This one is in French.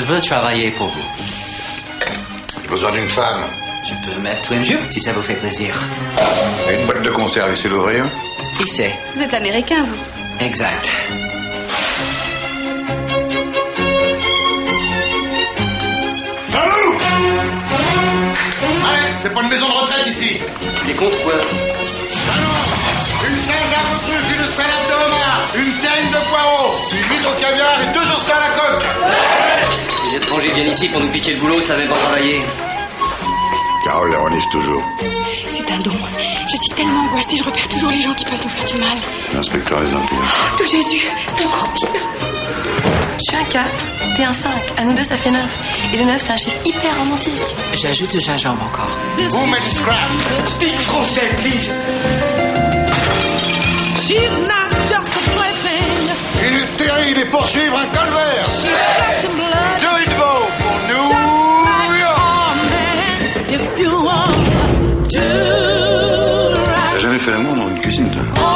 veux travailler pour vous. J'ai besoin d'une femme. Je peux mettre une jupe si ça vous fait plaisir. Et une boîte de conserve, c'est l'ouvrir Ici. Vous êtes américain, vous Exact. Allô Allez, c'est pas une maison de retraite ici. Les comptes quoi Une salade d'arbre une salade de homard, une terrine de poireaux, une huître au caviar et deux oursins à la coque. Les étrangers viennent ici pour nous piquer le boulot, ça même pas travailler. Carole les renifle toujours. C'est un don. Je suis tellement angoissée, je repère toujours les gens qui peuvent nous faire du mal. C'est l'inspecteur des impôts. Tout Jésus, c'est encore pire. Je suis un 4, t'es un 5. À nous deux, ça fait 9. Et le 9, c'est un chiffre hyper romantique. J'ajoute du gingembre encore. Woman scrap. Speak français, please. She's not just a plaything. Il est terrible et poursuivre un calvaire. 能不能开心点？